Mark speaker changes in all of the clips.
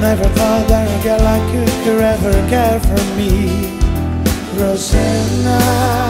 Speaker 1: never thought that a girl like you could ever care for me, Rosanna.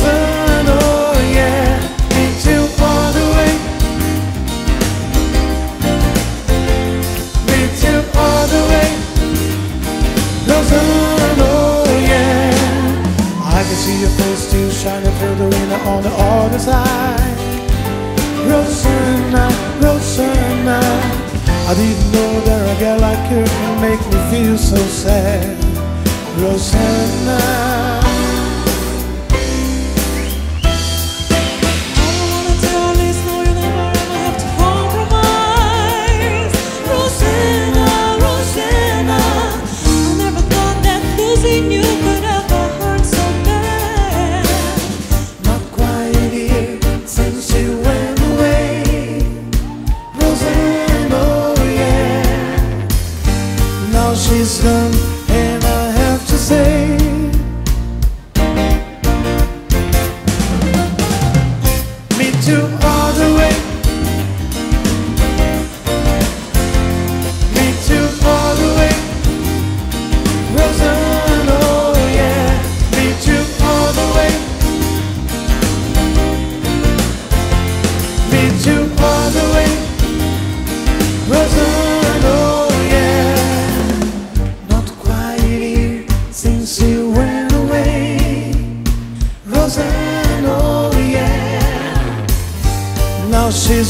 Speaker 1: On oh yeah. Me too far away, me too far away, goes on, oh yeah. I can see your face too shining through the window on the other side. I didn't know that a girl like you can make me feel so sad. Rosanna. She's gone, and I have to say, me too all the way, me too all the way, Rosanna, oh yeah, me too all the way, me too all the way, Rosanna.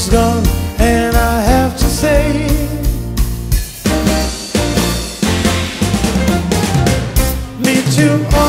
Speaker 1: She's gone and I have to say Me too